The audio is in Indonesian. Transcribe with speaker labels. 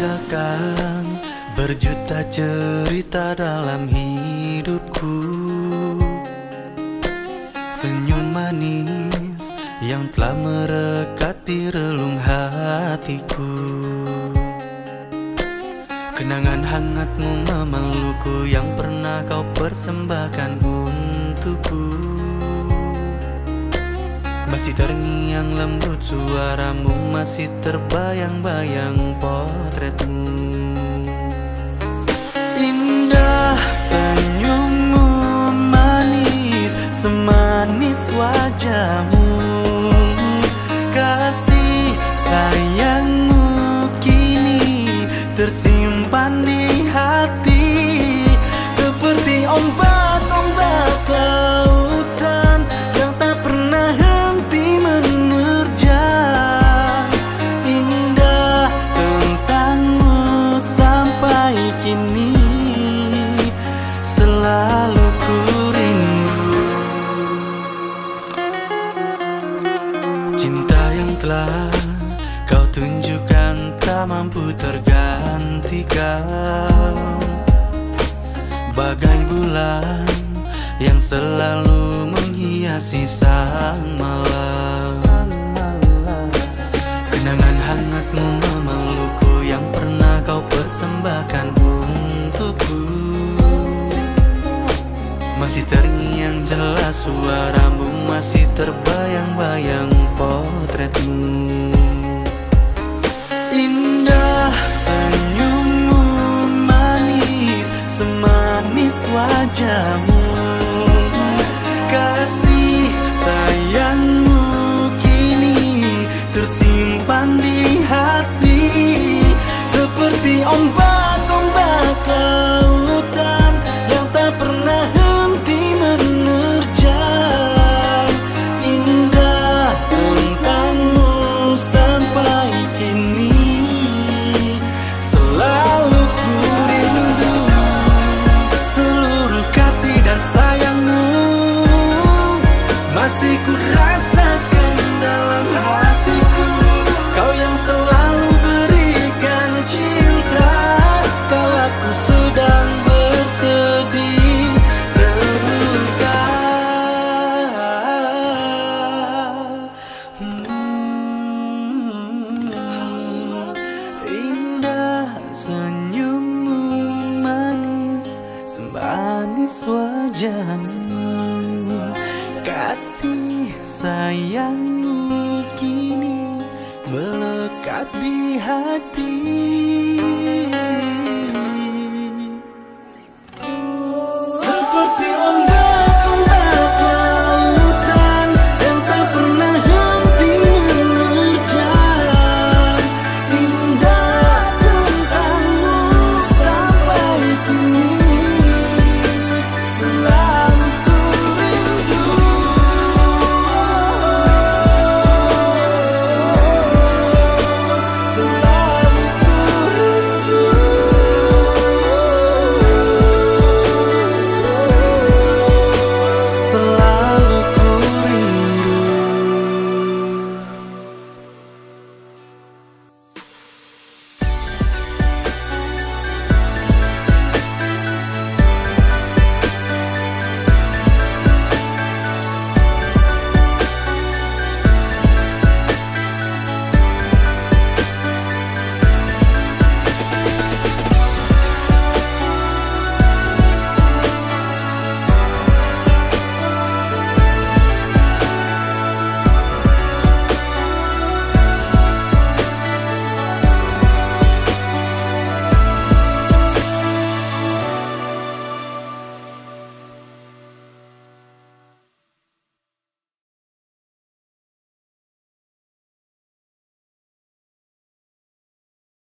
Speaker 1: Tinggalkan berjuta cerita dalam hidupku. Senyum manis yang telah merekati relung hatiku. Kenangan hangatmu memelukku yang pernah kau persembahkan untukku Masih terngiang lembut suaramu Masih terbayang-bayang potretmu. Indah senyummu manis Semanis wajahmu. Kasih sayangmu kini Tersimpan di tak mampu tergantikan. Bagai bulan yang selalu menghiasi sang malam. Kenangan hangatmu memelukku yang pernah kau persembahkan untukku. Masih terngiang jelas suaramu Masih terbayang-bayang potretmu senyummu manis Semanis wajahmu senyummu manis Semanis wajahmu. Kasih sayangmu kini Melekat di hati